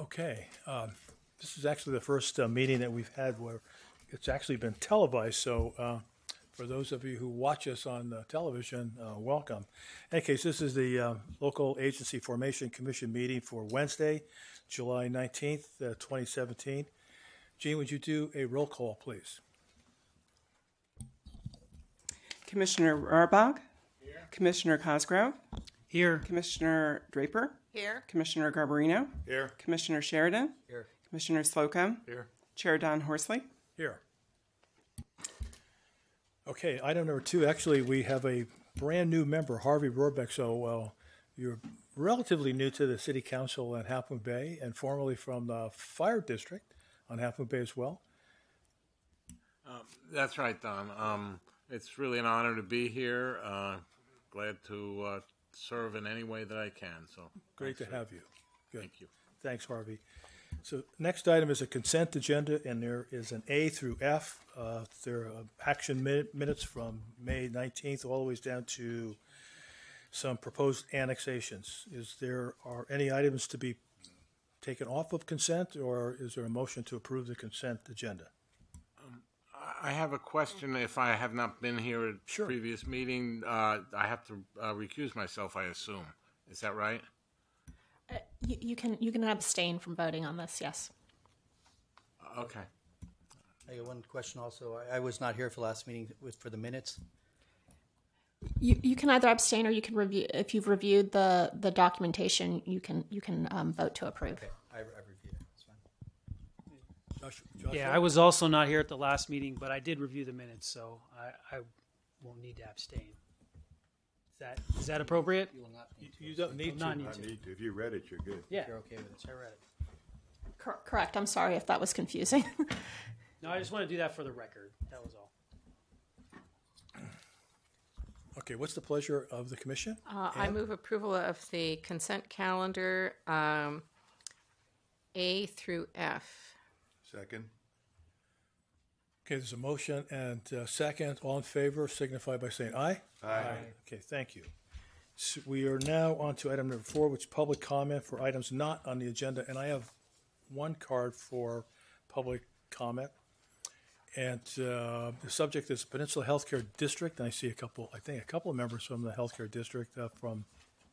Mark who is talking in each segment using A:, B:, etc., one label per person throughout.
A: Okay, um, this is actually the first uh, meeting that we've had where it's actually been televised, so uh, for those of you who watch us on uh, television, uh, welcome. In any case, this is the uh, Local Agency Formation Commission meeting for Wednesday, July 19th, uh, 2017. Gene, would you do a roll call, please?
B: Commissioner Arbog? Commissioner Cosgrove?
C: Here.
B: Commissioner Draper?
D: Here.
B: Commissioner Garbarino?
A: Here.
B: Commissioner Sheridan?
C: Here.
B: Commissioner Slocum?
A: Here.
B: Chair Don Horsley?
A: Here. Okay, item number two, actually, we have a brand-new member, Harvey Rarback. So uh, you're relatively new to the city council in Half Moon Bay and formerly from the fire district on Half Moon Bay as well.
E: That's right, Don. Um, it's really an honor to be here. Uh, glad to uh, serve in any way that I can. So
A: Great to
E: thanks for-
A: have you. Good.
E: Thank you.
A: Thanks, Harvey. So next item is a consent agenda, and there is an A through F. Uh, There are action mi- minutes from May 19th all the way down to some proposed annexations. Is there, are any items to be taken off of consent, or is there a motion to approve the consent agenda?
E: I- I have a question. If I have not been here at
A: Sure.
E: previous meeting, uh, I have to uh, recuse myself. I assume. Is that right?
D: You, you can you can abstain from voting on this. Yes.
E: Okay.
C: I got one question also. I, I was not here for last meeting with, for the minutes.
D: You you can either abstain or you can review. If you've reviewed the the documentation, you can you can um, vote to approve.
C: Okay, I, I reviewed it. It's fine.
A: Josh- Joshua?
F: Yeah, I was also not here at the last meeting, but I did review the minutes, so I, I won't need to abstain. Is that is that appropriate?
C: You will not need to.
A: You don't need
F: Not
A: to.
F: need
G: I
F: to.
G: need to. If you read it, you're good.
F: Yeah,
C: You're okay with it.
F: I read it.
D: Cor- correct. I'm sorry if that was confusing.
F: No, I just want to do that for the record. That was all.
A: Okay, what's the pleasure of the commission?
H: Uh, I move approval of the consent calendar, um, A through F.
G: Second?
A: Okay, there's a motion and uh, second. All in favor signify by saying aye.
G: Aye.
A: Okay, thank you. So we are now on to item number four, which is public comment for items not on the agenda. And I have one card for public comment. And uh, the subject is Peninsula Healthcare District. And I see a couple, I think, a couple of members from the Healthcare District uh, from,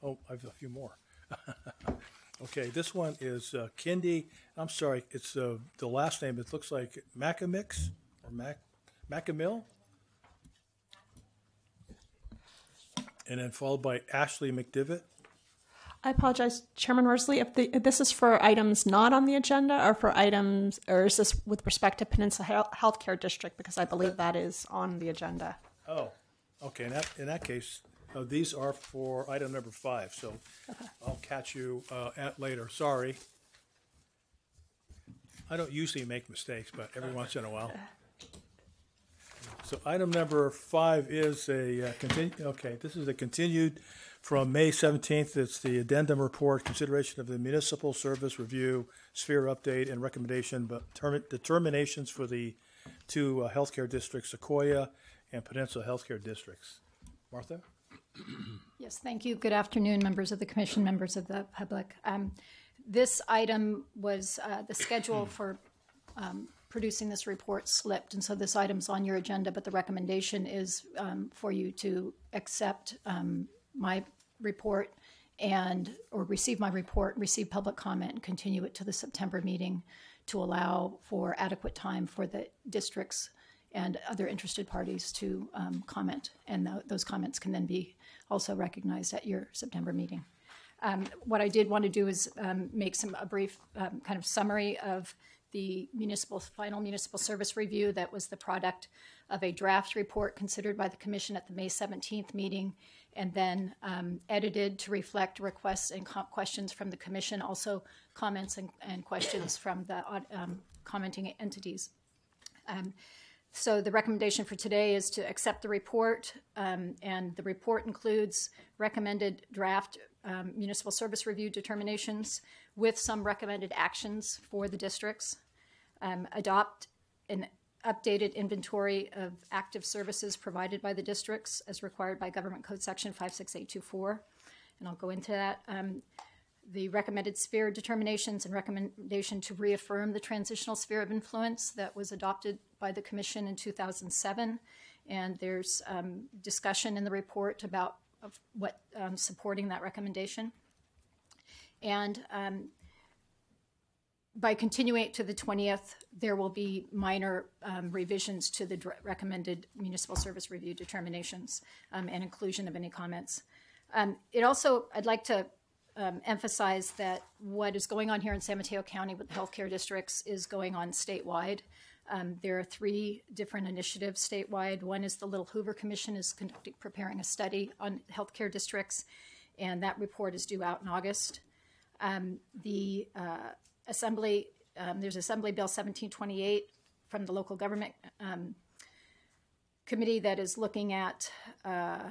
A: oh, I have a few more. Okay, this one is uh, Kindy. I'm sorry, it's uh, the last name. It looks like Macamix or Mac Macamill. And then followed by Ashley McDevitt.
D: I apologize, Chairman Horsley. If, the, if this is for items not on the agenda, or for items, or is this with respect to Peninsula Health- Healthcare District? Because I believe that is on the agenda.
A: Oh, okay. In that in that case, uh, these are for item number five. So I'll catch you uh, at later. Sorry. I don't usually make mistakes, but every once in a while. So item number five is a uh. Okay, this is a continued from May seventeenth. It's the addendum report, consideration of the municipal service review, sphere update, and recommendation, but term- determinations for the two uh, healthcare districts, Sequoia and Peninsula Healthcare Districts. Martha?
I: Yes, thank you. Good afternoon, members of the commission, members of the public. Um, This item was, uh, the schedule for um, producing this report slipped, and so this item's on your agenda, but the recommendation is um, for you to accept um, my report and, or receive my report, receive public comment, and continue it to the September meeting to allow for adequate time for the districts and other interested parties to um, comment. And tho- those comments can then be also recognized at your September meeting. Um, what I did want to do is um, make some a brief um, kind of summary of the municipal final municipal service review that was the product of a draft report considered by the commission at the May 17th meeting and then um, edited to reflect requests and questions from the commission, also comments and, and questions from the um, commenting entities. So the recommendation for today is to accept the report, um, and the report includes recommended draft um, municipal service review determinations with some recommended actions for the districts. Um, adopt an updated inventory of active services provided by the districts as required by Government Code Section 56824, and I'll go into that. The recommended sphere determinations and recommendation to reaffirm the transitional sphere of influence that was adopted by the Commission in 2007. And there's um, discussion in the report about what um, supporting that recommendation. And um, by continuing to the 20th, there will be minor um, revisions to the recommended municipal service review determinations um, and inclusion of any comments. Um, it also, I'd like to um, emphasize that what is going on here in San Mateo County with the healthcare districts is going on statewide. Um, there are three different initiatives statewide. One is the Little Hoover Commission is conducting, preparing a study on healthcare districts, and that report is due out in August. Um, the uh, Assembly, um, there's Assembly Bill 1728 from the local government um, committee that is looking at uh,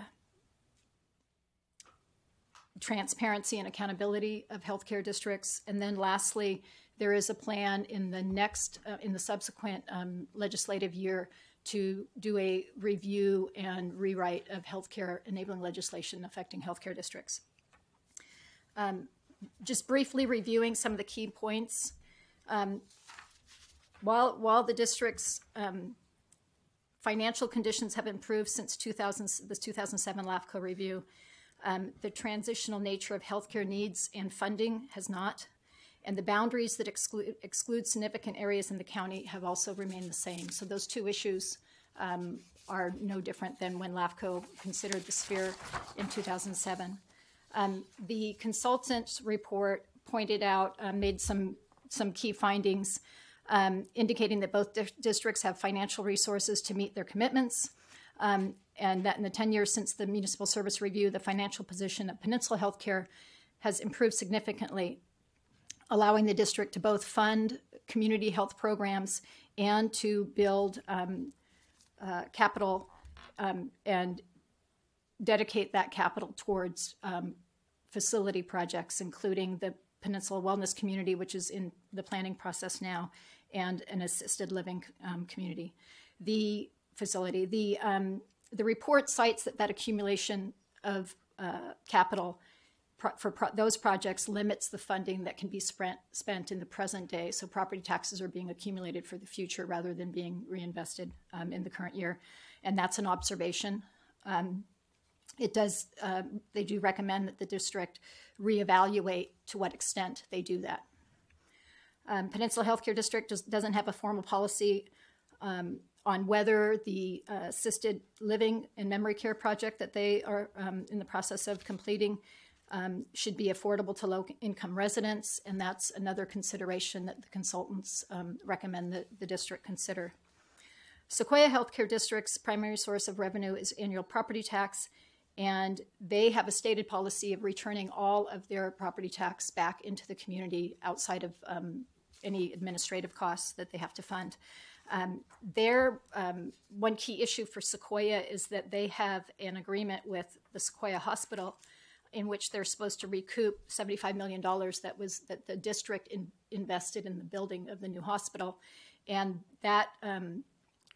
I: transparency and accountability of healthcare districts. And then lastly, there is a plan in the next, uh, in the subsequent um, legislative year to do a review and rewrite of healthcare enabling legislation affecting healthcare districts. Um, just briefly reviewing some of the key points. Um, while, while the district's um, financial conditions have improved since 2000, the 2007 LAFCO review, um, the transitional nature of healthcare needs and funding has not, and the boundaries that exclude, exclude significant areas in the county have also remained the same. So those two issues um, are no different than when LAFCO considered the sphere in 2007. Um, the consultant's report pointed out, uh, made some some key findings, um, indicating that both di- districts have financial resources to meet their commitments, um, and that in the 10 years since the municipal service review, the financial position of Peninsula Healthcare has improved significantly, allowing the district to both fund community health programs and to build um, uh, capital um, and dedicate that capital towards um, facility projects, including the Peninsula Wellness Community, which is in the planning process now, and an assisted living um, community. The facility, the um, the report cites that that accumulation of uh, capital pro- for pro- those projects limits the funding that can be spent spent in the present day. So property taxes are being accumulated for the future rather than being reinvested um, in the current year, and that's an observation. Um, it does. Uh, they do recommend that the district reevaluate to what extent they do that. Um, Peninsula Healthcare District does, doesn't have a formal policy um, on whether the uh, assisted living and memory care project that they are um, in the process of completing um, should be affordable to low income residents, and that's another consideration that the consultants um, recommend that the district consider. Sequoia Healthcare District's primary source of revenue is annual property tax, and they have a stated policy of returning all of their property tax back into the community outside of um, any administrative costs that they have to fund. Um, their um, one key issue for Sequoia is that they have an agreement with the Sequoia Hospital in which they're supposed to recoup $75 million that was that the district in, invested in the building of the new hospital. And that um,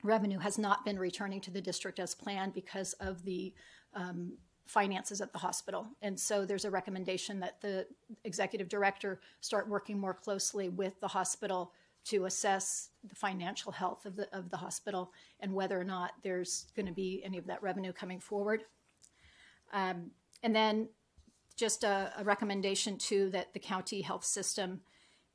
I: revenue has not been returning to the district as planned because of the um, finances at the hospital. And so there's a recommendation that the executive director start working more closely with the hospital to assess the financial health of the, of the hospital and whether or not there's going to be any of that revenue coming forward. Um, and then just a, a, recommendation too that the county health system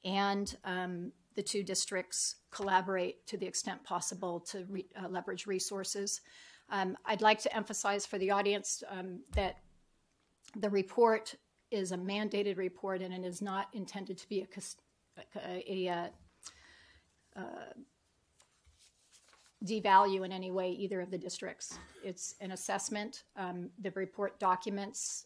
I: and um, the two districts collaborate to the extent possible to re, uh, leverage resources. Um, I'd like to emphasize for the audience um, that the report is a mandated report and it is not intended to be a, a, a, devalue in any way either of the districts. It's an assessment. Um, the report documents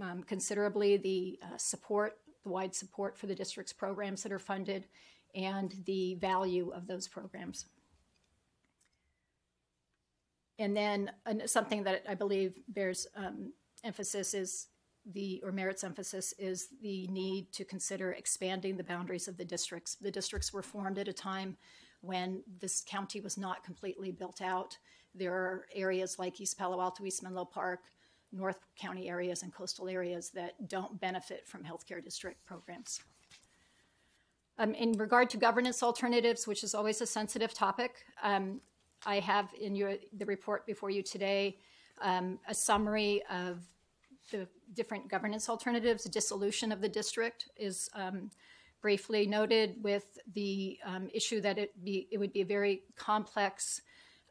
I: um, considerably the uh, support, the wide support for the district's programs that are funded, and the value of those programs. And then uh, something that I believe bears um, emphasis is the or merits emphasis is the need to consider expanding the boundaries of the districts. The districts were formed at a time when this county was not completely built out. There are areas like East Palo Alto, East Menlo Park, North County areas and coastal areas that don't benefit from healthcare district programs. Um, in regard to governance alternatives, which is always a sensitive topic, um, I have in your the report before you today um, a summary of the different governance alternatives. Dissolution of the district is um, briefly noted with the um, issue that it be it would be a very complex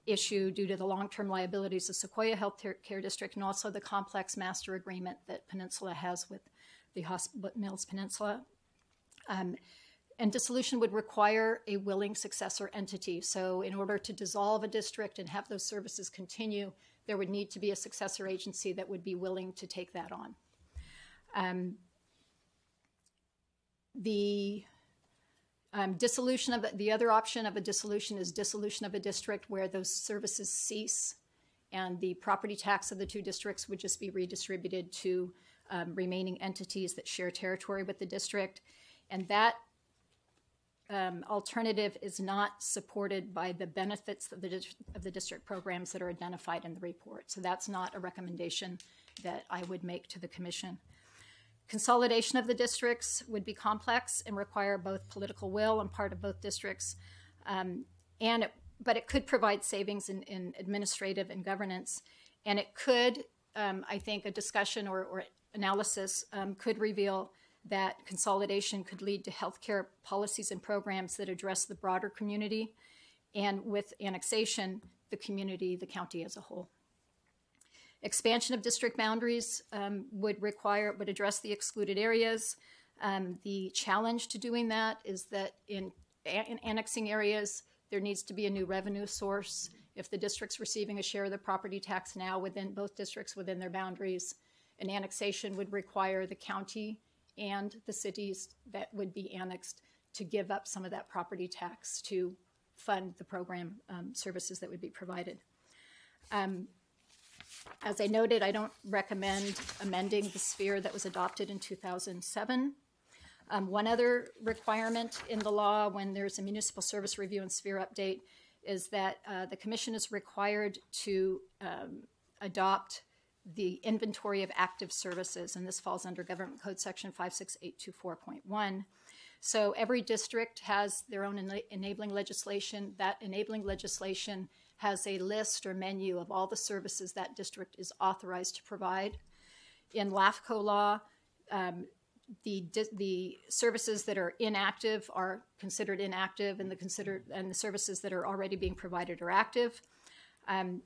I: issue due to the long-term liabilities of Sequoia Health Care District and also the complex master agreement that Peninsula has with the Hospital Mills Peninsula. Um, and dissolution would require a willing successor entity. So, in order to dissolve a district and have those services continue, there would need to be a successor agency that would be willing to take that on. Um, the um, dissolution of the other option of a dissolution is dissolution of a district where those services cease, and the property tax of the two districts would just be redistributed to um, remaining entities that share territory with the district, and that um, alternative is not supported by the benefits of the, of the district programs that are identified in the report. So that's not a recommendation that I would make to the commission. Consolidation of the districts would be complex and require both political will on part of both districts, um, and it, but it could provide savings in, in, administrative and governance, and it could, um, I think, a discussion or, or analysis um, could reveal that consolidation could lead to healthcare policies and programs that address the broader community, and with annexation, the community, the county as a whole. Expansion of district boundaries um, would require, would address the excluded areas. Um, the challenge to doing that is that in, in annexing areas, there needs to be a new revenue source. If the district's receiving a share of the property tax now within both districts within their boundaries, an annexation would require the county and the cities that would be annexed to give up some of that property tax to fund the program um, services that would be provided. Um, as I noted, I don't recommend amending the sphere that was adopted in 2007. Um, one other requirement in the law when there's a municipal service review and sphere update is that uh, the commission is required to um, adopt the inventory of active services, and this falls under Government Code Section 56824.1. So every district has their own ena- enabling legislation. That enabling legislation has a list or menu of all the services that district is authorized to provide. In LAFCO law, um, the the services that are inactive are considered inactive, and the considered and the services that are already being provided are active. Um,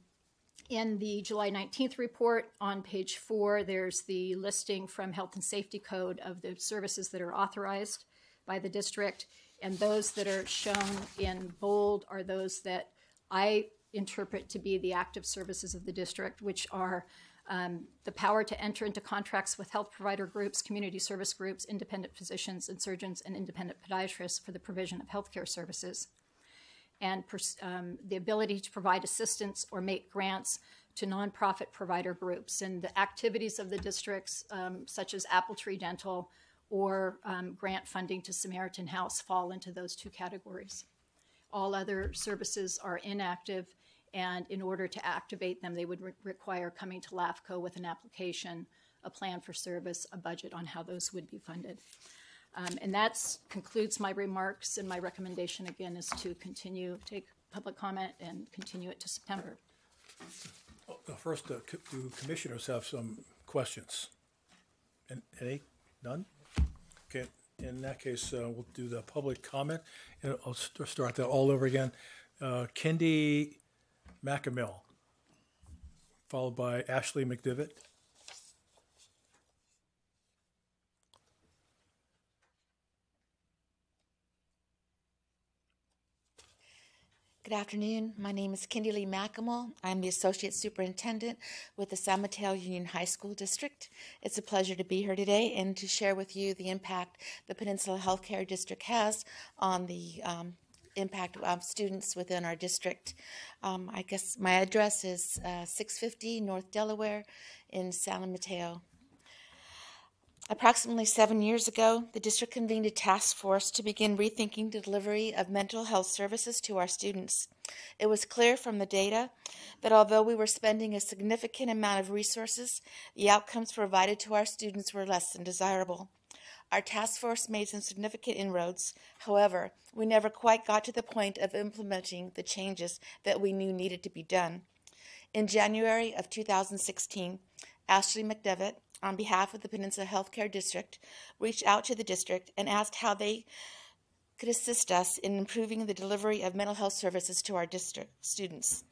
I: in the July 19th report on page four, there's the listing from Health and Safety Code of the services that are authorized by the district, and those that are shown in bold are those that I interpret to be the active services of the district, which are um, the power to enter into contracts with health provider groups, community service groups, independent physicians and surgeons, and independent podiatrists for the provision of healthcare services, and um, the ability to provide assistance or make grants to nonprofit provider groups. And the activities of the districts, um, such as Apple Tree Dental or um, grant funding to Samaritan House, fall into those two categories. All other services are inactive and in order to activate them, they would re- require coming to LAFCO with an application, a plan for service, a budget on how those would be funded. Um, and that concludes my remarks, and my recommendation again is to continue, take public comment, and continue it to September.
A: Oh, First, uh, co- do commissioners have some questions? And Any? None? Okay, in that case, uh, we'll do the public comment, and I'll st- start that all over again. Uh, Kendi Macamill, followed by Ashley McDevitt.
J: Good afternoon. My name is Kendi Lee. I'm the Associate Superintendent with the San Mateo Union High School District. It's a pleasure to be here today and to share with you the impact the Peninsula Healthcare District has on the um, impact of students within our district. Um, I guess my address is uh, 650 North Delaware in San Mateo. Approximately seven years ago, the district convened a task force to begin rethinking the delivery of mental health services to our students. It was clear from the data that although we were spending a significant amount of resources, the outcomes provided to our students were less than desirable. Our task force made some significant inroads. However, we never quite got to the point of implementing the changes that we knew needed to be done. In January of 2016, Ashley McDevitt, on behalf of the Peninsula Healthcare District, reached out to the district and asked how they could assist us in improving the delivery of mental health services to our district students.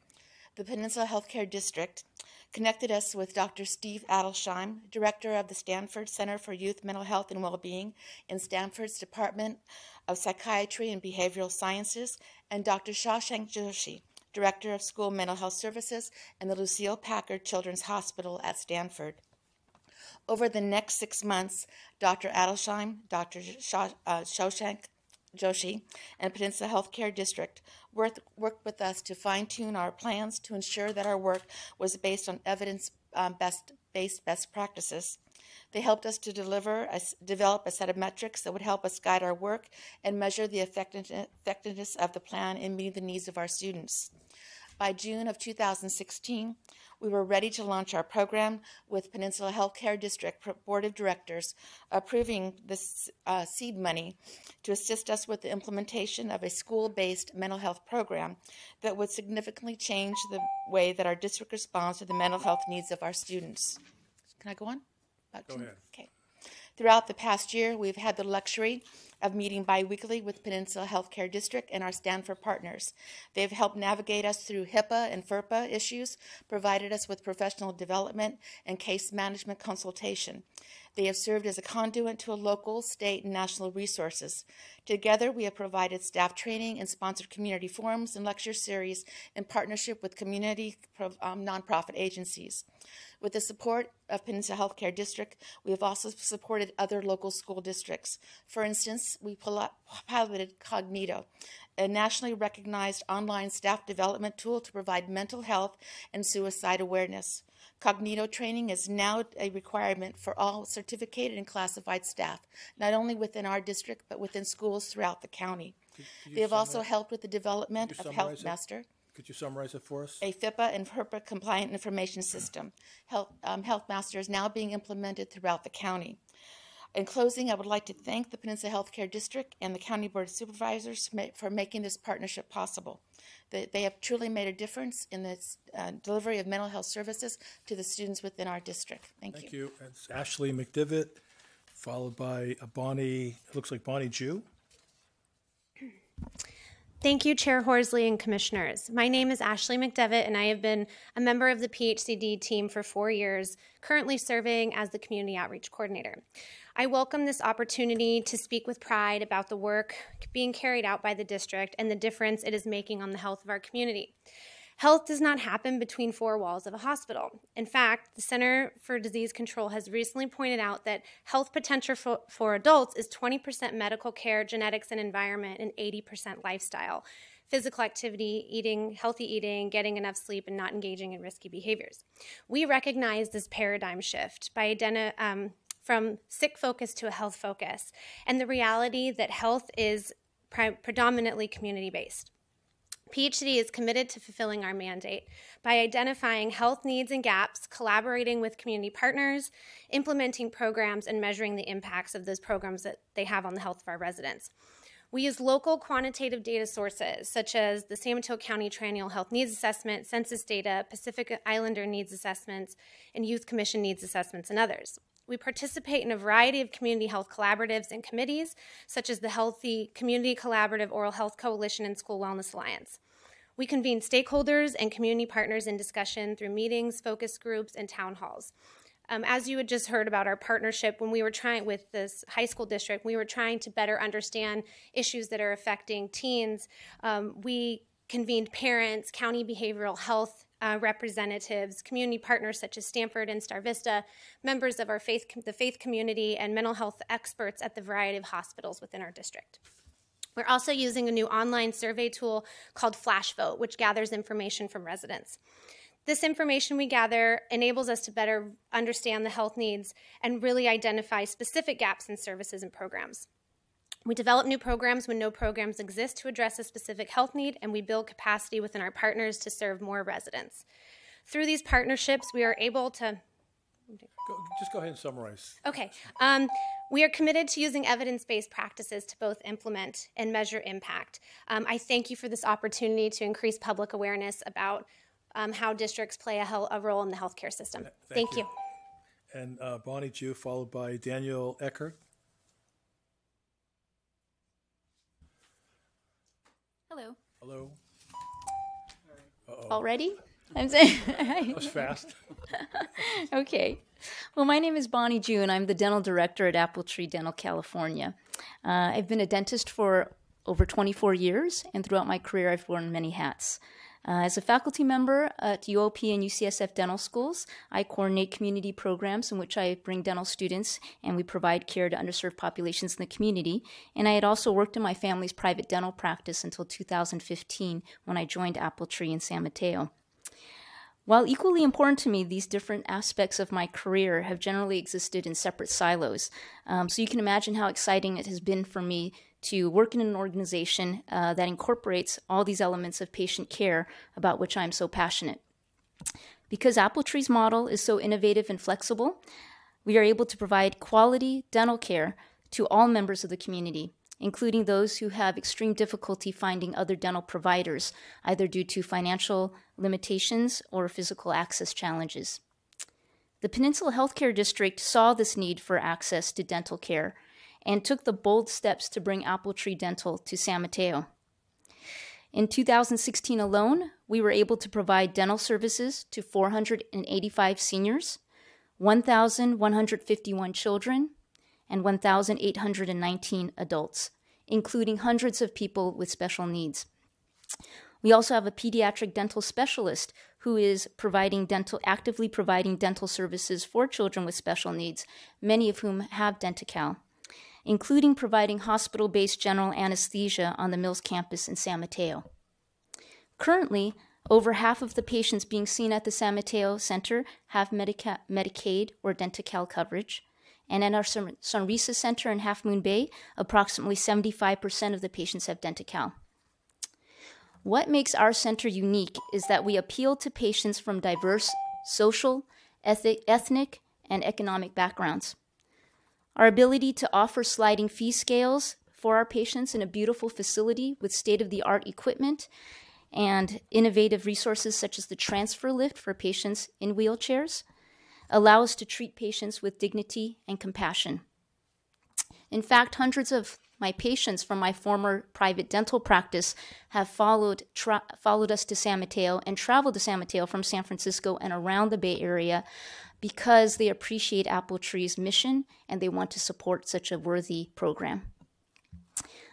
J: The Peninsula Healthcare District connected us with Dr. Steve Adelsheim, director of the Stanford Center for Youth Mental Health and Well-Being in Stanford's Department of Psychiatry and Behavioral Sciences, and Dr. Shashank Joshi, director of School Mental Health Services in the Lucile Packard Children's Hospital at Stanford. Over the next six months, Dr. Adelsheim, Dr. uh, Shashank Joshi, and Peninsula Healthcare District worked, with us to fine tune our plans to ensure that our work was based on evidence um, best practices. They helped us to deliver a, develop a set of metrics that would help us guide our work and measure the effectiveness of the plan in meeting the needs of our students. By June of 2016, we were ready to launch our program with Peninsula Healthcare District Board of Directors approving this uh, seed money to assist us with the implementation of a school-based mental health program that would significantly change the way that our district responds to the mental health needs of our students. Can I go on?
A: About go ahead.
J: Okay. Throughout the past year, we've had the luxury of meeting biweekly with Peninsula Healthcare District and our Stanford partners. They've helped navigate us through HIPAA and FERPA issues, provided us with professional development and case management consultation. They have served as a conduit to local, state, and national resources. Together, we have provided staff training and sponsored community forums and lecture series in partnership with community um, nonprofit agencies. With the support of Peninsula Healthcare District, we have also supported other local school districts. For instance, we piloted Kognito, a nationally recognized online staff development tool to provide mental health and suicide awareness. Kognito training is now a requirement for all certificated and classified staff, not only within our district, but within schools throughout the county. They have also helped with the development of Health Master.
A: Could you summarize it for us?
J: A FIPPA and HERPA compliant information system. Health, um, Health Master is now being implemented throughout the county. In closing, I would like to thank the Peninsula Healthcare District and the County Board of Supervisors for making this partnership possible. They have truly made a difference in the uh, delivery of mental health services to the students within our district. Thank,
A: Thank you. Thank you. It's Ashley McDevitt, followed by Bonnie, it looks like Bonnie Jew.
K: Thank you, Chair Horsley and Commissioners. My name is Ashley McDevitt, and I have been a member of the PHCD team for four years, currently serving as the Community Outreach Coordinator. I welcome this opportunity to speak with pride about the work being carried out by the district and the difference it is making on the health of our community. Health does not happen between four walls of a hospital. In fact, the Center for Disease Control has recently pointed out that health potential for, for adults is 20% medical care, genetics, and environment, and 80% lifestyle physical activity, eating, healthy eating, getting enough sleep, and not engaging in risky behaviors. We recognize this paradigm shift by um, from sick focus to a health focus, and the reality that health is pre- predominantly community based. PHCD is committed to fulfilling our mandate by identifying health needs and gaps, collaborating with community partners, implementing programs, and measuring the impacts of those programs that they have on the health of our residents. We use local quantitative data sources such as the San Mateo County Triennial Health Needs Assessment, census data, Pacific Islander Needs Assessments, and Youth Commission Needs Assessments, and others. We participate in a variety of community health collaboratives and committees, such as the Healthy Community Collaborative Oral Health Coalition and School Wellness Alliance. We convene stakeholders and community partners in discussion through meetings, focus groups, and town halls. Um, as you had just heard about our partnership, when we were trying with this high school district, we were trying to better understand issues that are affecting teens. Um, we convened parents, county behavioral health uh, representatives, community partners such as Stanford and Star Vista, members of our faith, the faith community, and mental health experts at the variety of hospitals within our district. We're also using a new online survey tool called FlashVote, which gathers information from residents. This information we gather enables us to better understand the health needs and really identify specific gaps in services and programs. We develop new programs when no programs exist to address a specific health need, and we build capacity within our partners to serve more residents. Through these partnerships, we are able to
A: Go, just go ahead and summarize.
K: Okay. Um, we are committed to using evidence based practices to both implement and measure impact. Um, I thank you for this opportunity to increase public awareness about um, how districts play a, hel- a, role in the healthcare system.
A: Thank,
K: thank you.
A: you. And uh, Bonnie Jew, followed by Daniel Eckert.
L: Hello.
A: Hello.
L: Uh-oh. Already? I'm saying
A: that was fast.
L: okay. Well, my name is Bonnie June. I'm the dental director at Apple Tree Dental California. Uh, I've been a dentist for over 24 years, and throughout my career, I've worn many hats. Uh, as a faculty member at UOP and UCSF dental schools, I coordinate community programs in which I bring dental students and we provide care to underserved populations in the community. And I had also worked in my family's private dental practice until 2015 when I joined Apple Tree in San Mateo. While equally important to me, these different aspects of my career have generally existed in separate silos. Um, so you can imagine how exciting it has been for me to work in an organization uh, that incorporates all these elements of patient care about which I'm so passionate. Because AppleTree's model is so innovative and flexible, we are able to provide quality dental care to all members of the community, including those who have extreme difficulty finding other dental providers, either due to financial limitations or physical access challenges. The Peninsula Healthcare District saw this need for access to dental care and took the bold steps to bring Apple Tree Dental to San Mateo. In 2016 alone, we were able to provide dental services to 485 seniors, 1,151 children, and 1,819 adults, including hundreds of people with special needs. We also have a pediatric dental specialist who is providing dental actively providing dental services for children with special needs, many of whom have Denti-Cal including providing hospital based general anesthesia on the Mills campus in San Mateo. Currently, over half of the patients being seen at the San Mateo Center have Medica- Medicaid or Denti-Cal coverage. And at our Sonrisa Center in Half Moon Bay, approximately 75% of the patients have Denti-Cal. What makes our center unique is that we appeal to patients from diverse social, ethnic, and economic backgrounds. Our ability to offer sliding fee scales for our patients in a beautiful facility with state of the art equipment and innovative resources such as the transfer lift for patients in wheelchairs allow us to treat patients with dignity and compassion. In fact, hundreds of my patients from my former private dental practice have followed followed us to San Mateo and traveled to San Mateo from San Francisco and around the Bay Area because they appreciate Apple Tree's mission and they want to support such a worthy program.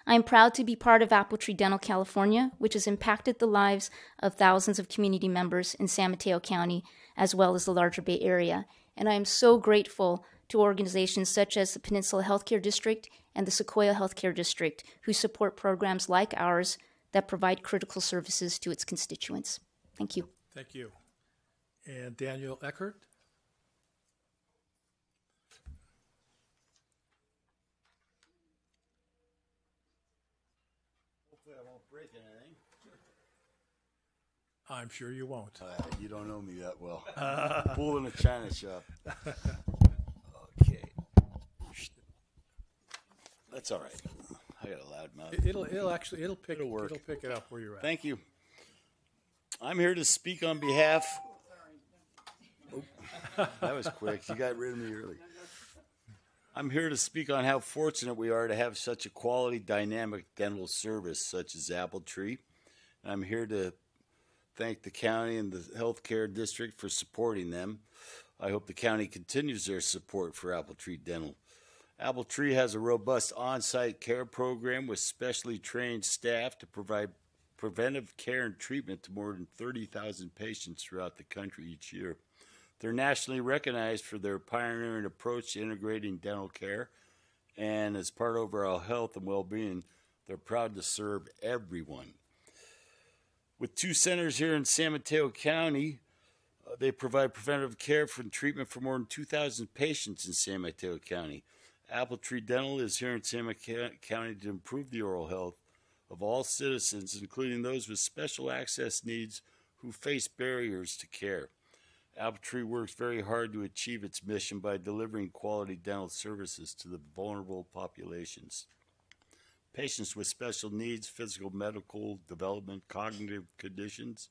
L: I am proud to be part of Apple Tree Dental California, which has impacted the lives of thousands of community members in San Mateo County as well as the larger Bay Area. And I am so grateful to organizations such as the Peninsula Healthcare District and the Sequoia Healthcare District who support programs like ours that provide critical services to its constituents. Thank you.
A: Thank you. And Daniel Eckert? I'm sure you won't.
G: Uh, you don't know me that well. Pool in a china shop. Okay. That's all right. I got a loud mouth.
A: It, will it'll actually it'll pick
G: It'll work.
A: it'll pick it up where you're at.
G: Thank you. I'm here to speak on behalf. Oh, that was quick. You got rid of me early. I'm here to speak on how fortunate we are to have such a quality, dynamic dental service such as Apple Tree. I'm here to thank the county and the healthcare district for supporting them. I hope the county continues their support for Apple Tree Dental. Apple Tree has a robust on site care program with specially trained staff to provide preventive care and treatment to more than 30,000 patients throughout the country each year. They're nationally recognized for their pioneering approach to integrating dental care, and as part of overall health and well being, they're proud to serve everyone. With two centers here in San Mateo County, Uh, they provide preventative care for and treatment for more than 2,000 patients in San Mateo County. Apple Tree Dental is here in San Mateo County to improve the oral health of all citizens, including those with special access needs who face barriers to care. Apple Tree works very hard to achieve its mission by delivering quality dental services to the vulnerable populations. Patients with special needs, physical, medical, development, cognitive conditions,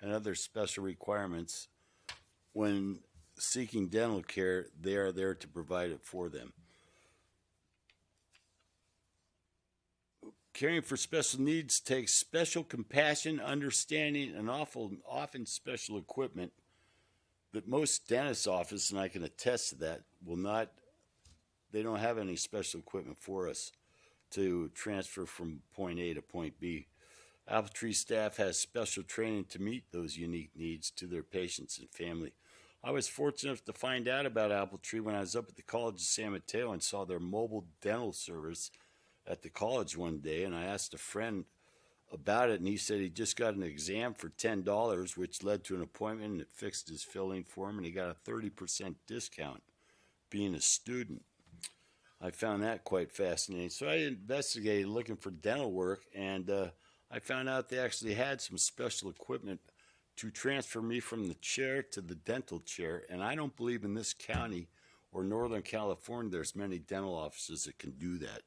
G: and other special requirements, when seeking dental care, they are there to provide it for them. Caring for special needs takes special compassion, understanding, and often, often special equipment that most dentist offices, and I can attest to that, will not, they don't have any special equipment for us to transfer from point A to point B. Apple Tree staff has special training to meet those unique needs to their patients and family. I was fortunate enough to find out about Apple Tree when I was up at the College of San Mateo and saw their mobile dental service at the college one day, and I asked a friend about it, and he said he just got an exam for ten dollars, which led to an appointment, and it fixed his filling for him, and he got a thirty percent discount being a student. I found that quite fascinating. So I investigated looking for dental work, and uh, I found out they actually had some special equipment to transfer me from the chair to the dental chair. And I don't believe in this county or Northern California there's many dental offices that can do that.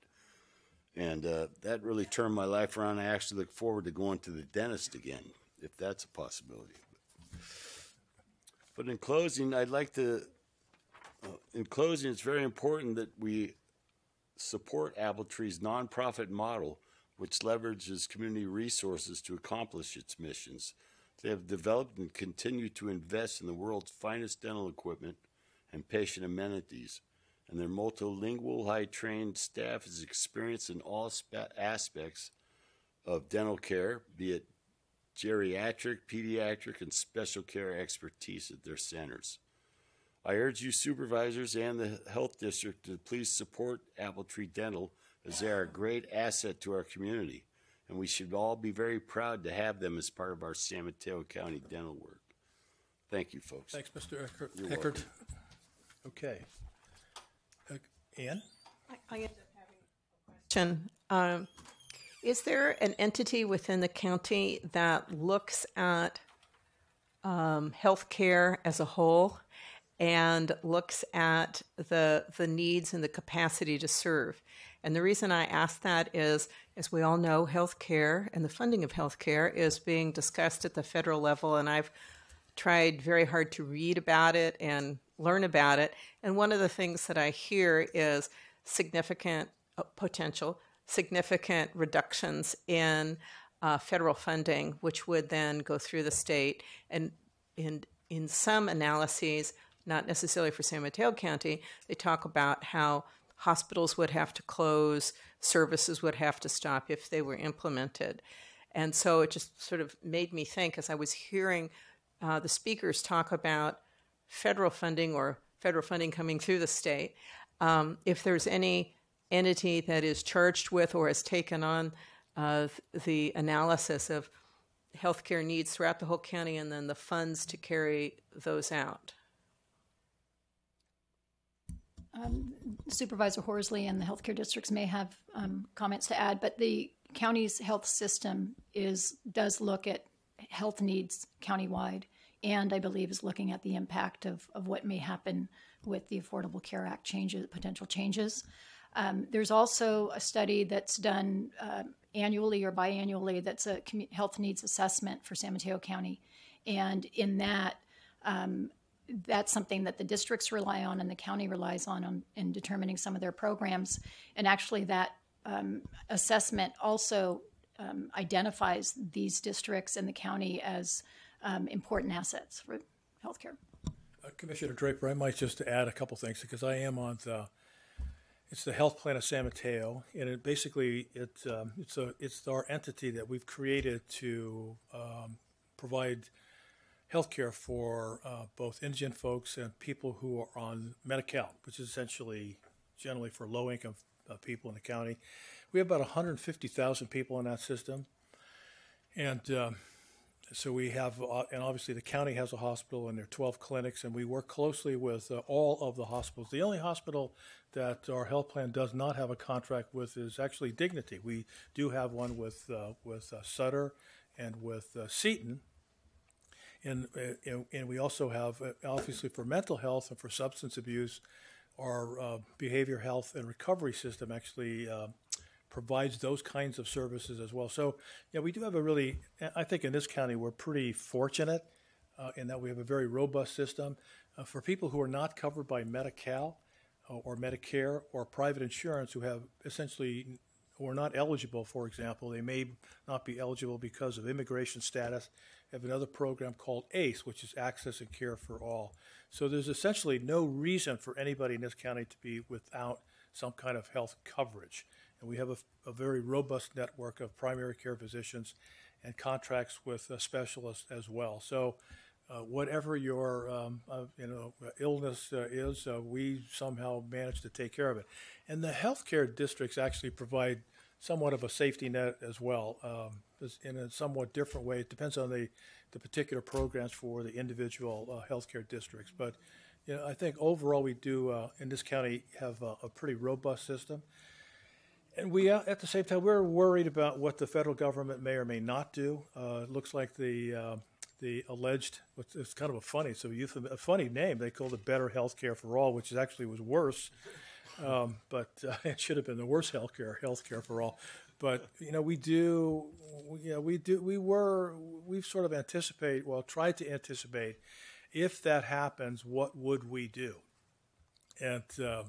G: And uh, that really turned my life around. I actually look forward to going to the dentist again, if that's a possibility. But in closing, I'd like to, in closing, it's very important that we support Apple Tree's nonprofit model, which leverages community resources to accomplish its missions. They have developed and continue to invest in the world's finest dental equipment and patient amenities and their multilingual, high trained staff is experienced in all aspects of dental care, be it geriatric, pediatric, and special care expertise at their centers. I urge you supervisors and the health district to please support Apple Tree Dental as they are a great asset to our community, and we should all be very proud to have them as part of our San Mateo County dental work. Thank you, folks.
A: Thanks, Mr. Eckert.
G: You're
A: Eckert.
G: welcome.
A: Okay. Uh, Ann?
M: I end up having a question. Um, is there an entity within the county that looks at um, healthcare as a whole and looks at the the needs and the capacity to serve? And the reason I ask that is, as we all know, healthcare and the funding of healthcare is being discussed at the federal level, and I've tried very hard to read about it and learn about it. And one of the things that I hear is significant uh, potential, significant reductions in uh, federal funding, which would then go through the state. And in, in some analyses, not necessarily for San Mateo County, they talk about how hospitals would have to close, services would have to stop if they were implemented. And so it just sort of made me think as I was hearing uh, the speakers talk about federal funding or federal funding coming through the state, um, if there's any entity that is charged with or has taken on uh, the analysis of healthcare needs throughout the whole county and then the funds to carry those out.
I: Um, Supervisor Horsley and the healthcare districts may have um, comments to add, but the county's health system is does look at health needs countywide, and I believe is looking at the impact of, of what may happen with the Affordable Care Act changes, potential changes. Um, there's also a study that's done uh, annually or biannually that's a health needs assessment for San Mateo County. And in that, um, that's something that the districts rely on and the county relies on, in determining some of their programs. And actually, that um, assessment also um, identifies these districts and the county as um, important assets for healthcare.
A: Uh, Commissioner Draper, I might just add a couple things because I am on the, it's the health plan of San Mateo, and it basically it um, it's a it's our entity that we've created to um, provide health care for uh, both indigent folks and people who are on Medi-Cal, which is essentially generally for low income uh, people in the county. We have about 150,000 people in that system, and um, so we have, uh, and obviously the county has a hospital and there are 12 clinics, and we work closely with uh, all of the hospitals. The only hospital that our health plan does not have a contract with is actually Dignity. We do have one with uh, with uh, Sutter and with Seton, and, uh, and and we also have uh, obviously for mental health and for substance abuse, our uh, behavior health and recovery system actually. Uh, provides those kinds of services as well. So, yeah, we do have a really, I think in this county, we're pretty fortunate uh, in that we have a very robust system. Uh, for people who are not covered by Medi Cal or Medicare or private insurance who have essentially who are not eligible, for example, they may not be eligible because of immigration status. Have another program called ACE, which is Access and Care for All. So there's essentially no reason for anybody in this county to be without some kind of health coverage. And we have a, a very robust network of primary care physicians and contracts with uh, specialists as well. So, uh, whatever your um, uh, you know illness uh, is, uh, we somehow manage to take care of it. And the healthcare districts actually provide somewhat of a safety net as well, um, in a somewhat different way. It depends on the, the particular programs for the individual uh, healthcare districts. But you know, I think overall we do in this county have a, a pretty robust system. And we, uh, at the same time, we're worried about what the federal government may or may not do. Uh, it looks like the uh, the alleged, it's kind of a funny, so a funny name. They called it Better Healthcare for All, which actually was worse. Um, but uh, it should have been the worst healthcare, healthcare for all. But you know, we do, you know, we do, we were, we've sort of anticipate, well, tried to anticipate, if that happens, what would we do? And um,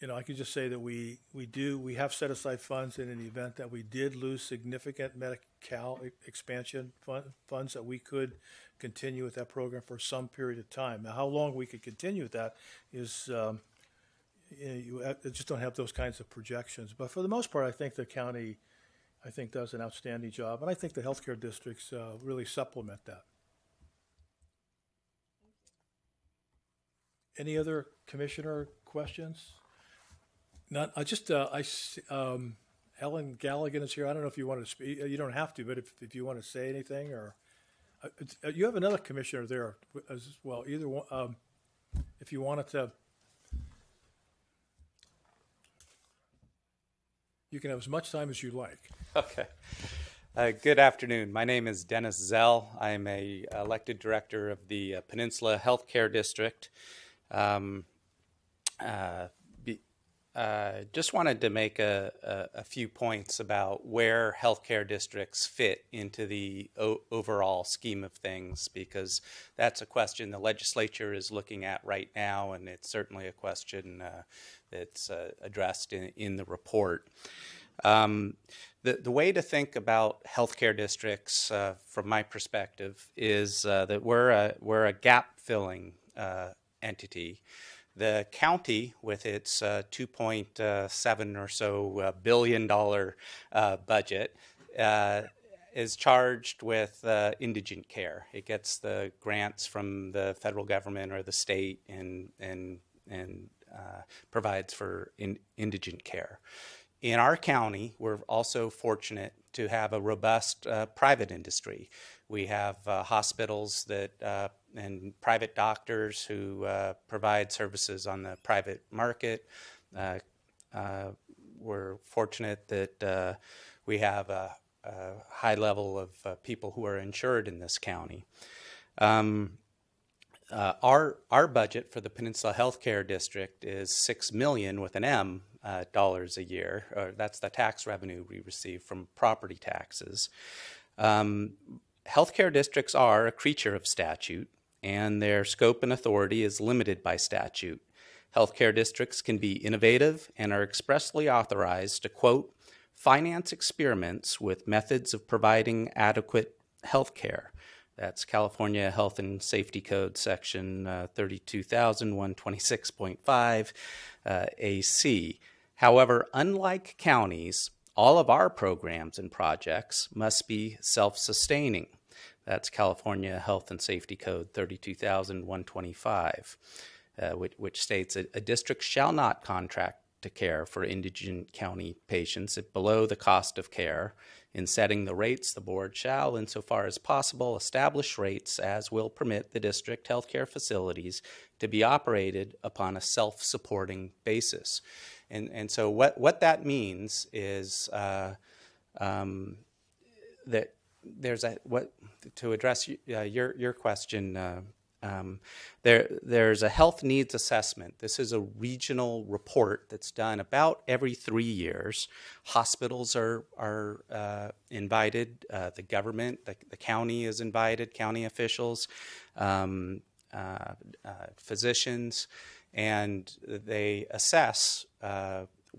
A: you know, I could just say that we, we do, we have set aside funds in an event that we did lose significant Medi-Cal expansion fund, funds that we could continue with that program for some period of time. Now, how long we could continue with that is, um, you, know, you just don't have those kinds of projections. But for the most part, I think the county, I think, does an outstanding job, and I think the healthcare districts uh, really supplement that. Any other commissioner questions? Not, I just, uh, I, um, Helen Galligan is here. I don't know if you want to speak. You don't have to, but if, if you want to say anything or, uh, uh, you have another commissioner there as well. Either one, um, if you wanted to, you can have as much time as you like.
N: Okay. Uh, good afternoon. My name is Dennis Zell. I am a elected director of the uh, Peninsula Healthcare District. Um, uh, uh, just wanted to make a, a, a, few points about where healthcare districts fit into the o- overall scheme of things, because that's a question the legislature is looking at right now, and it's certainly a question uh, that's uh, addressed in, in the report. Um, the, the way to think about healthcare districts, uh, from my perspective, is uh, that we're a, we're a gap filling entity. The county, with its uh, 2.7 or so uh, billion dollar uh, budget, uh, is charged with uh, indigent care. It gets the grants from the federal government or the state and and and uh, provides for in, indigent care. In our county, we're also fortunate to have a robust private industry. We have hospitals that and private doctors who uh, provide services on the private market. Uh, uh, we're fortunate that uh, we have a, a, high level of uh, people who are insured in this county. Um, uh, our our budget for the Peninsula Healthcare District is six million with an M dollars a year. that's the tax revenue we receive from property taxes. Um, healthcare districts are a creature of statute and their scope and authority is limited by statute. Healthcare districts can be innovative and are expressly authorized to, quote, finance experiments with methods of providing adequate health care. That's California Health and Safety Code, Section uh, 32126.5 uh, AC. However, unlike counties, all of our programs and projects must be self sustaining. That's California Health and Safety Code 32125, uh, which, which, states a, a district shall not contract to care for indigent county patients at below the cost of care. In setting the rates, the board shall, insofar as possible, establish rates as will permit the district healthcare facilities to be operated upon a self supporting basis. And, and so, what, what that means is uh, um, that there's a what to address uh, your your question. Uh, um, there, there's a health needs assessment. This is a regional report that's done about every three years. Hospitals are are uh, invited. Uh, the government, the, the county is invited. County officials, um, uh, uh physicians, and they assess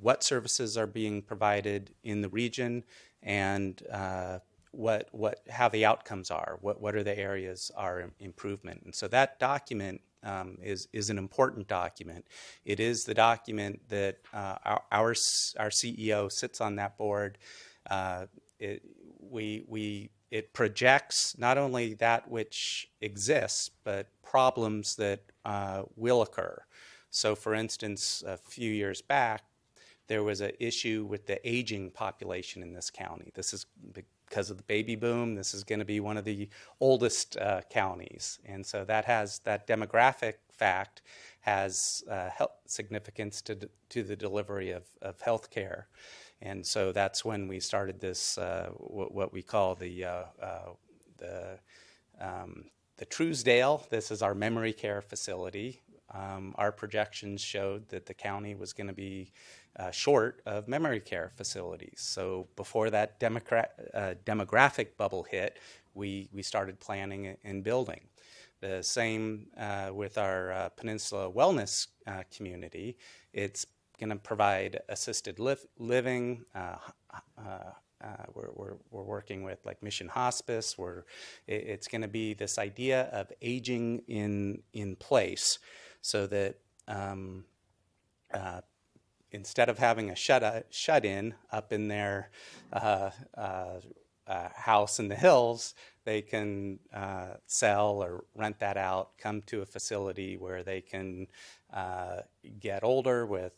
N: what services are being provided in the region and uh, what what how the outcomes are, what what are the areas are improvement, and so that document um, is is an important document. It is the document that uh, our, our, our CEO sits on that board. Uh, it, we we it projects not only that which exists, but problems that uh, will occur. So, for instance, a few years back, there was an issue with the aging population in this county. This is because of the baby boom. This is going to be one of the oldest uh, counties, and so that has that demographic fact has uh, significance to to the delivery of of health care. And so that's when we started this, uh, what, we call the uh, uh, the um, the Trousdale. This is our memory care facility. Um, our projections showed that the county was going to be uh, short of memory care facilities. So before that uh, demographic bubble hit, we, we started planning and building. The same uh, with our uh, Peninsula Wellness uh, community. It's going to provide assisted li- living. Uh, we're, we're, we're, working with like Mission Hospice. We're, it, it's going to be this idea of aging in in place, so that um, uh, instead of having a shut, uh, shut in up in their uh, uh, uh, house in the hills, they can uh, sell or rent that out, come to a facility where they can uh, get older with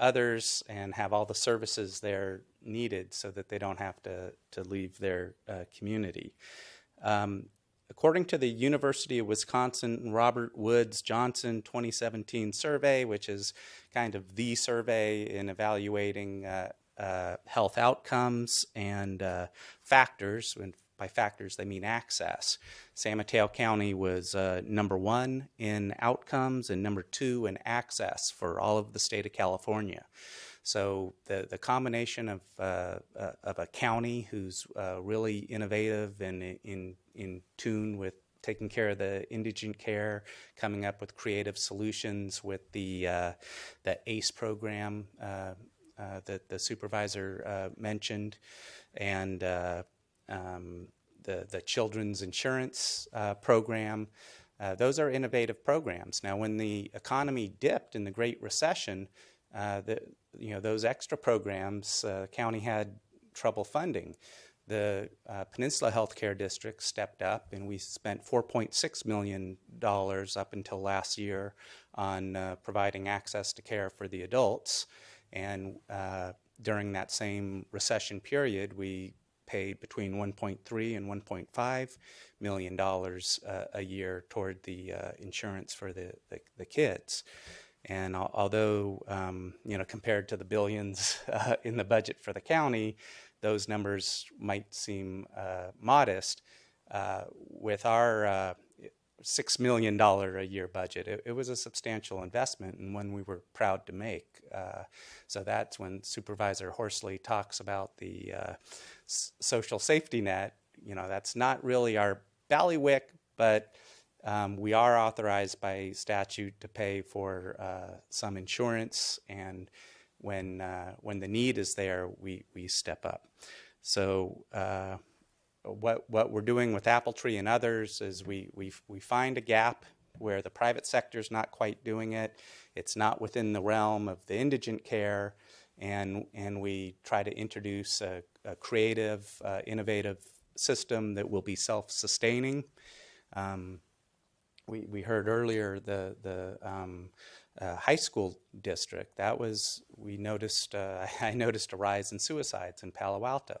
N: others and have all the services there needed so that they don't have to, to leave their community. Um, According to the University of Wisconsin Robert Woods Johnson 2017 survey, which is kind of the survey in evaluating uh, uh, health outcomes and uh, factors, and by factors they mean access, San Mateo County was uh, number one in outcomes and number two in access for all of the state of California. So the, the combination of, uh, uh, of a county who's uh, really innovative and in, in tune with taking care of the indigent care, coming up with creative solutions with the, uh, the ACE program uh, uh, that the supervisor mentioned, and um, the, the children's insurance program. Uh, those are innovative programs. Now, when the economy dipped in the Great Recession, uh, the, you know, those extra programs, uh, county had trouble funding. The uh, Peninsula Healthcare District stepped up, and we spent $4.6 million up until last year on uh, providing access to care for the adults. And uh, during that same recession period, we paid between 1.3 and 1.5 million dollars uh, a year toward the uh, insurance for the, the, the kids. And although, um, you know, compared to the billions uh, in the budget for the county, those numbers might seem uh, modest. Uh, with our uh, $6 million a year budget, it, it, was a substantial investment and one we were proud to make. Uh, so that's when Supervisor Horsley talks about the uh, s- social safety net. You know, that's not really our ballywick, but um, we are authorized by statute to pay for uh, some insurance, and when uh, when the need is there, we we step up. So uh, what what we're doing with AppleTree and others is we we we find a gap where the private sector is not quite doing it. It's not within the realm of the indigent care, and and we try to introduce a, a creative, uh, innovative system that will be self-sustaining. Um, we, we heard earlier the, the um, uh, high school district, that was we noticed. Uh, I noticed a rise in suicides in Palo Alto.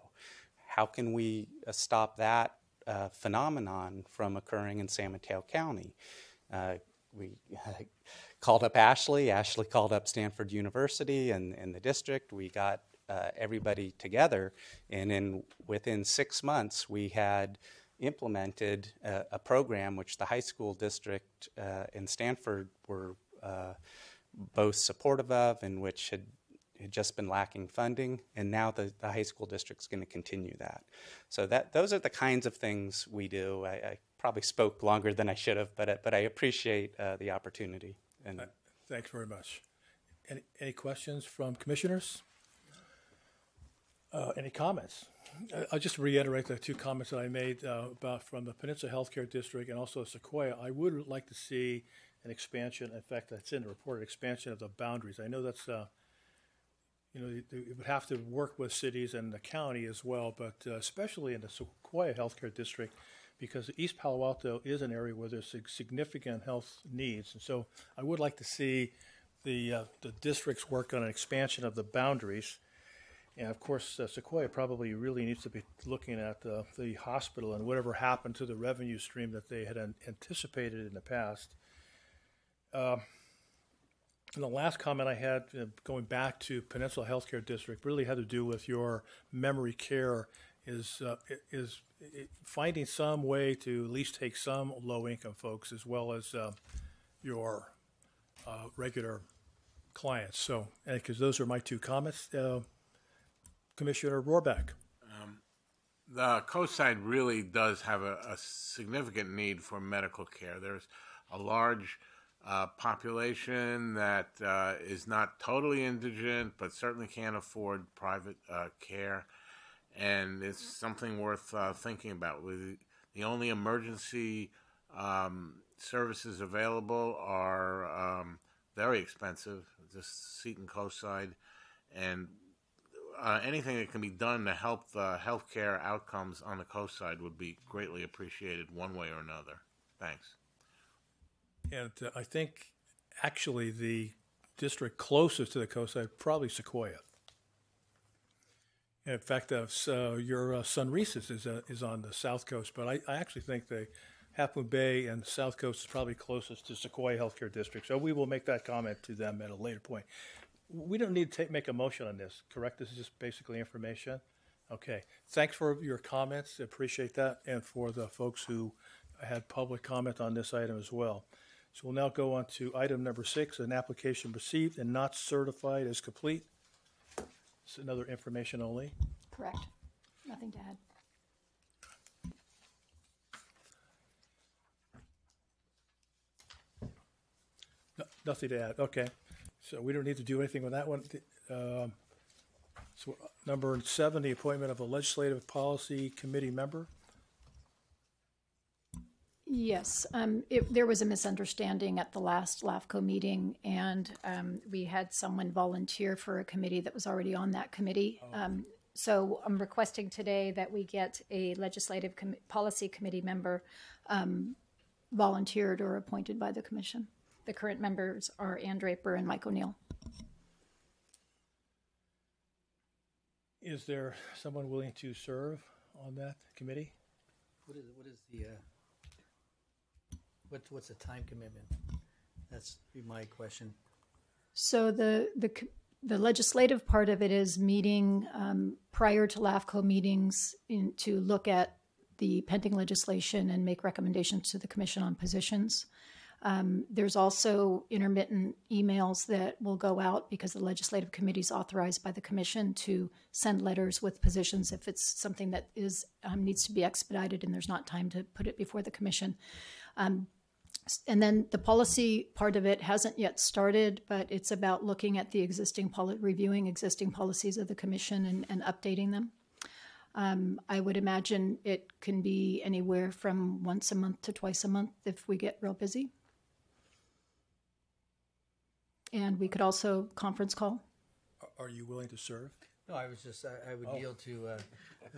N: How can we uh, stop that uh, phenomenon from occurring in San Mateo County? Uh, we called up Ashley. Ashley called up Stanford University and, and the district. We got uh, everybody together, and in within six months, we had implemented a, a program which the high school district uh, Stanford were uh, both supportive of, and which had had just been lacking funding, and now the, the high school district is going to continue that. So that those are the kinds of things we do. I, I probably spoke longer than I should have, but but I appreciate uh, the opportunity. And
A: Thanks very much. Any, any questions from commissioners? Uh, any comments? I'll just reiterate the two comments that I made uh, about from the Peninsula Healthcare District and also Sequoia. I would like to see an expansion. In fact, that's in the report, expansion of the boundaries. I know that's, uh, you know, it would have to work with cities and the county as well, but uh, especially in the Sequoia Healthcare District, because East Palo Alto is an area where there's significant health needs. And so I would like to see the, uh, the districts work on an expansion of the boundaries. And of course, uh, Sequoia probably really needs to be looking at uh, the hospital and whatever happened to the revenue stream that they had an- anticipated in the past. Um, and the last comment I had, uh, going back to Peninsula Healthcare District, really had to do with your memory care. Is uh, is finding some way to at least take some low-income folks as well as uh, your uh, regular clients. So, because those are my two comments. Commissioner Rarback.
E: The coast side really does have a, a significant need for medical care. There's a large uh, population that uh, is not totally indigent, but certainly can't afford private uh, care, and it's something worth uh, thinking about. With the only emergency um, services available are um, very expensive, just Seton Coastside, and uh, anything that can be done to help the healthcare outcomes on the coast side would be greatly appreciated one way or another. Thanks.
A: And uh, I think actually the district closest to the coast side, probably Sequoia. In fact, uh, so your uh, son Reese's is, uh, is on the south coast, but I, I actually think the Half Moon Bay and south coast is probably closest to Sequoia Healthcare District. So we will make that comment to them at a later point. We don't need to take, make a motion on this, correct? This is just basically information? Okay. Thanks for your comments. Appreciate that. And for the folks who had public comment on this item as well. So we'll now go on to item number six, an application received and not certified as complete. It's another information only.
I: Correct. Nothing to add.
A: No- Nothing to add, okay. So we don't need to do anything on that one. Um, So number seven, the appointment of a legislative policy committee member.
I: Yes, um, it, there was a misunderstanding at the last LAFCO meeting, and um, we had someone volunteer for a committee that was already on that committee. Um, so I'm requesting today that we get a legislative com- policy committee member um, volunteered or appointed by the commission. The current members are Ann Draper and Mike O'Neill.
A: Is there someone willing to serve on that committee?
C: What is, what is the, uh, what, what's the time commitment? That's be my question.
I: So the the the legislative part of it is meeting um, prior to LAFCO meetings in, to look at the pending legislation and make recommendations to the commission on positions. Um, there's also intermittent emails that will go out because the legislative committee is authorized by the commission to send letters with positions if it's something that is um, needs to be expedited and there's not time to put it before the commission. Um, and then the policy part of it hasn't yet started, but it's about looking at the existing reviewing existing policies of the commission and, and updating them. Um, I would imagine it can be anywhere from once a month to twice a month if we get real busy. And we could also conference call.
A: Are- Are you willing to serve?
C: No, I was just, I, I would
A: Oh.
C: yield to uh,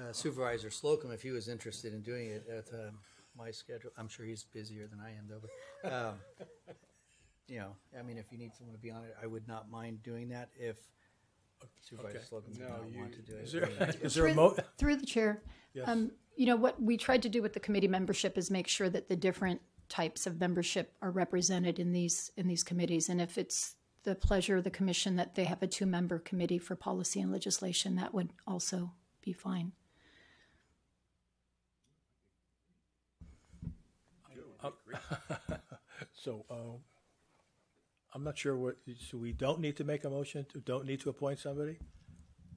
C: uh, Supervisor Slocum if he was interested in doing it at uh, my schedule. I'm sure he's busier than I am though, but, um, you know, I mean, if you need someone to be on it, I would not mind doing that if Supervisor
A: Okay.
C: Slocum did
A: No,
C: not
A: you-
C: want to do it.
A: is there-
C: I
A: is there a
I: Through-
A: mo-
I: Through the chair.
A: Yes.
I: Um, you know, what we tried to do with the committee membership is make sure that the different types of membership are represented in these, in these committees. And if it's the pleasure of the commission that they have a two-member committee for policy and legislation, that would also be fine.
A: So, uh, I'm not sure what, so we don't need to make a motion, to don't need to appoint somebody?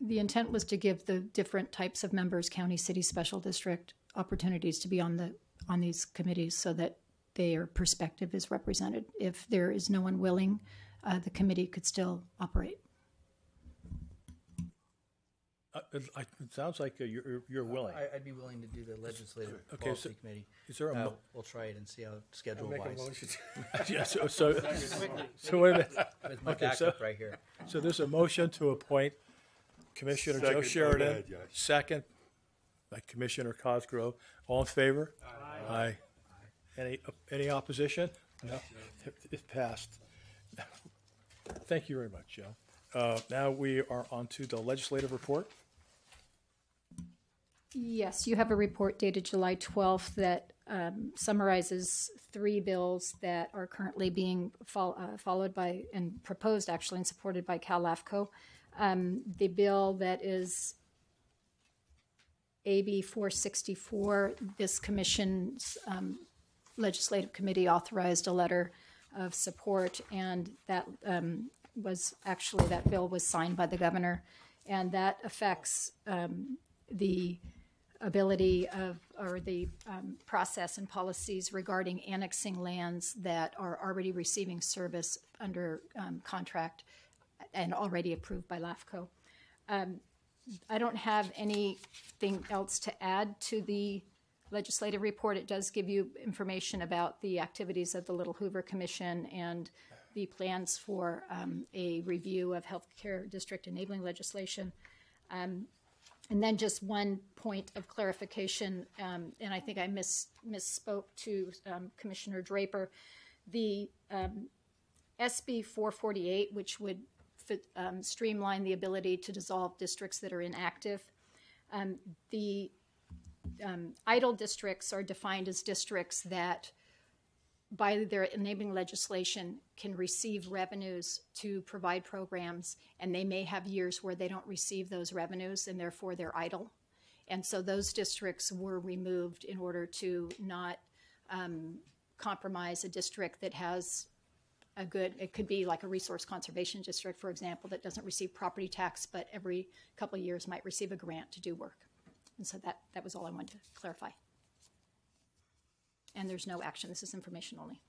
I: The intent was to give the different types of members, county, city, special district, opportunities to be on the, on these committees so that their perspective is represented. If there is no one willing, uh, the committee could still operate.
A: Uh, It it sounds like uh, you're, you're willing.
C: I, I'd be willing to do the legislative
A: Okay,
C: policy
A: so
C: committee.
A: is there a
C: Uh,
A: mo-
C: We'll try it and see how schedule
A: make a
C: wise.
A: Yeah, so, so, so wait a minute.
C: With my
A: Okay, so-
C: right here.
A: So there's a motion to appoint Commissioner Joe
G: Second. Go
A: Sheridan,
G: ahead, Josh.
A: second by Commissioner Cosgrove. All in favor? Aye. Any, any opposition? No, it passed. Thank you very much, Joe. Uh, now we are on to the legislative report.
I: Yes, you have a report dated July 12th that um, summarizes three bills that are currently being uh, followed by and proposed actually and supported by Cal LAFCO. Um, the bill that is AB 464, this commission's um, legislative committee authorized a letter of support, and that um, was actually that bill was signed by the governor, and that affects um, the ability of or the um, process and policies regarding annexing lands that are already receiving service under um, contract and already approved by LAFCO. Um, I don't have anything else to add to the legislative report. It does give you information about the activities of the Little Hoover Commission and the plans for um, a review of healthcare district enabling legislation. Um, and then just one point of clarification, um, and I think I miss, misspoke to um, Commissioner Draper. The um, SB 448, which would fit, um, streamline the ability to dissolve districts that are inactive, the um, idle districts are defined as districts that by their enabling legislation can receive revenues to provide programs and they may have years where they don't receive those revenues and therefore they're idle. And so those districts were removed in order to not um, compromise a district that has a good it could be like a resource conservation district for example that doesn't receive property tax but every couple of years might receive a grant to do work and so that that was all i wanted to clarify and there's no action. This is information only.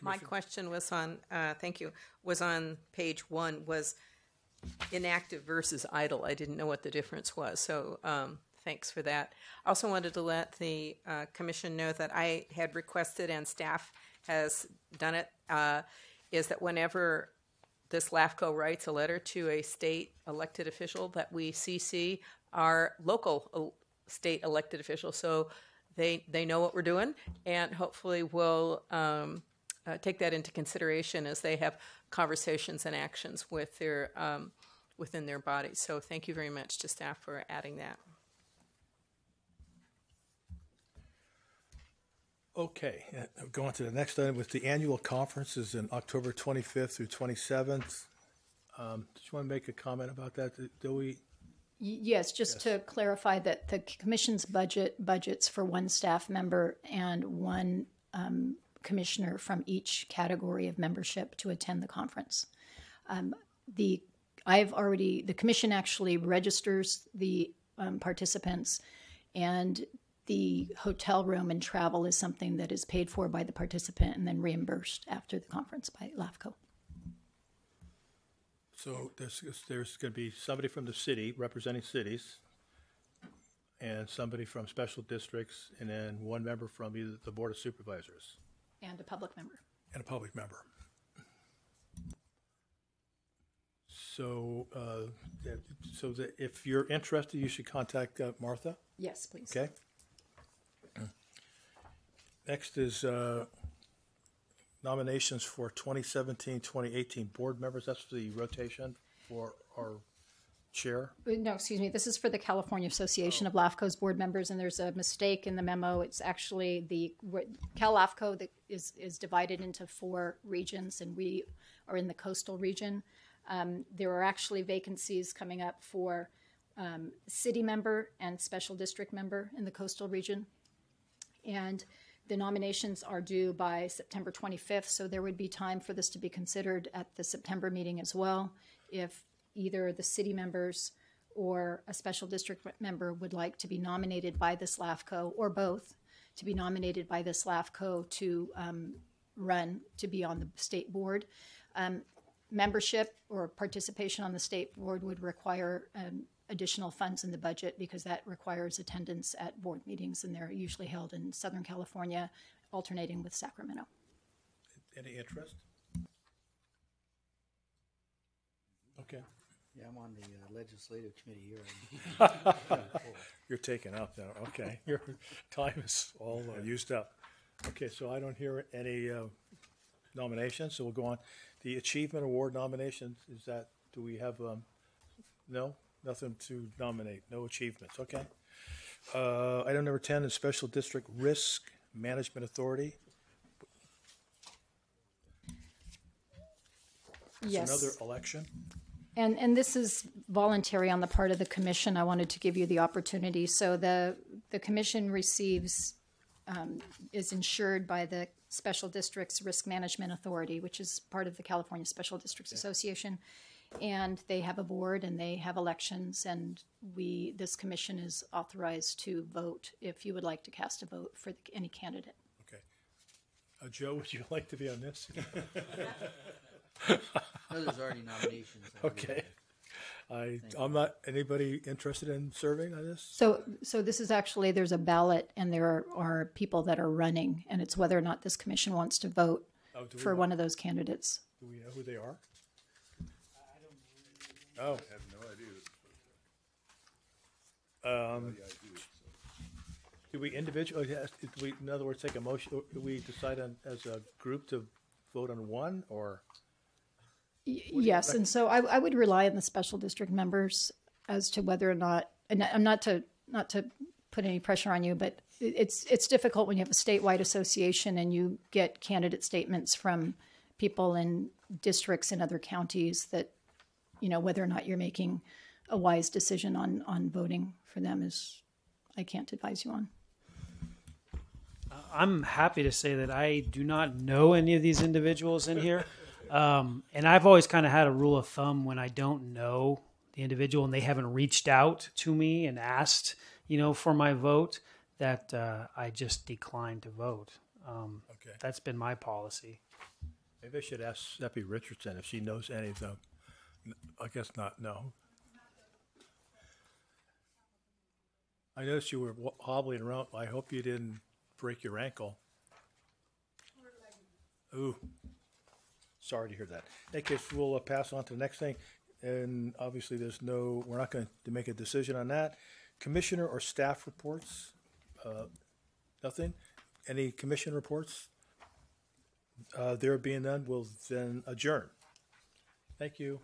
M: My question was on, uh, thank you, was on page one, was inactive versus idle. I didn't know what the difference was, so um, thanks for that. I also wanted to let the uh, commission know that I had requested, and staff has done it, uh, is that whenever this LAFCO writes a letter to a state elected official, that we CC our local state elected officials. so they they know what we're doing, and hopefully will um, uh, take that into consideration as they have conversations and actions with their um, within their bodies. So thank you very much to staff for adding that.
A: Okay, uh, going to the next item with the annual conference is in October 25th through 27th. Um, Did you want to make a comment about that? Do- we,
I: Yes, just to clarify that the commission's budget budgets for one staff member and one um, commissioner from each category of membership to attend the conference. Um, the I've already the commission actually registers the um, participants, and the hotel room and travel is something that is paid for by the participant and then reimbursed after the conference by LAFCO.
A: So there's, there's going to be somebody from the city representing cities and somebody from special districts and then one member from either the Board of Supervisors
I: And a public member.
A: and a public member. So, uh, that- so that if you're interested, you should contact uh, Martha.
I: Yes, please.
A: Okay. Next is uh, nominations for 2017, 2018 board members. That's the rotation for our chair.
I: Uh, No, excuse me, this is for the California Association of LAFCO's board members, and there's a mistake in the memo. It's actually the, Cal LAFCO that is, is divided into four regions, and we are in the coastal region. Um, there are actually vacancies coming up for um, city member and special district member in the coastal region. And the nominations are due by September 25th, so there would be time for this to be considered at the September meeting as well. If either the city members or a special district member would like to be nominated by this LAFCO, or both, to be nominated by this LAFCO to um, run to be on the state board. Um, membership or participation on the state board would require um, additional funds in the budget because that requires attendance at board meetings, and they're usually held in Southern California, alternating with Sacramento.
A: Any interest? Okay.
C: Yeah, I'm on the uh, legislative committee here.
A: You're taken up now. Okay, your time is all uh, used up. Okay, so I don't hear any uh, nominations, so we'll go on. The Achievement Award nominations, is that, do we have, um, no? Nothing to nominate, no achievements, okay. Uh, Item number 10 is Special District Risk Management Authority. It's
I: Yes.
A: Another election.
I: And, and this is voluntary on the part of the commission. I wanted to give you the opportunity. So the, the commission receives, um, is insured by the Special Districts Risk Management Authority, which is part of the California Special Districts Association. And they have a board and they have elections and we, this commission is authorized to vote if you would like to cast a vote for any candidate.
A: Okay. Uh, Joe, would you like to be on this?
C: No, there's already nominations.
A: Okay. I, I'm not, anybody interested in serving on this?
I: So, so this is actually, there's a ballot and there are, are people that are running and it's whether or not this commission wants to vote
A: Oh,
I: for
A: know?
I: one of those candidates.
A: Do we know who they are? Oh. I have no idea. Um, do we individually, yes, do we, in other words, take a motion, or do we decide on, as a group to vote on one, or?
I: Y- Yes, and so I, I would rely on the special district members as to whether or not, and I'm not to, not to put any pressure on you, but it- it's, it's difficult when you have a statewide association and you get candidate statements from people in districts in other counties that, you know, whether or not you're making a wise decision on, on voting for them is, I can't advise you on.
F: I'm happy to say that I do not know any of these individuals in here. Um, and I've always kind of had a rule of thumb when I don't know the individual and they haven't reached out to me and asked, you know, for my vote, that uh, I just decline to vote. Um,
A: Okay.
F: That's been my policy.
A: Maybe I should ask Sepi Richardson if she knows any of them. I guess not, no. I noticed you were hobbling around. I hope you didn't break your ankle. Ooh. Sorry to hear that. In any case, we'll uh, pass on to the next thing. And obviously, there's no, we're not going to make a decision on that. Commissioner or staff reports? Uh, Nothing? Any commission reports? Uh, There being none, we'll then adjourn. Thank you.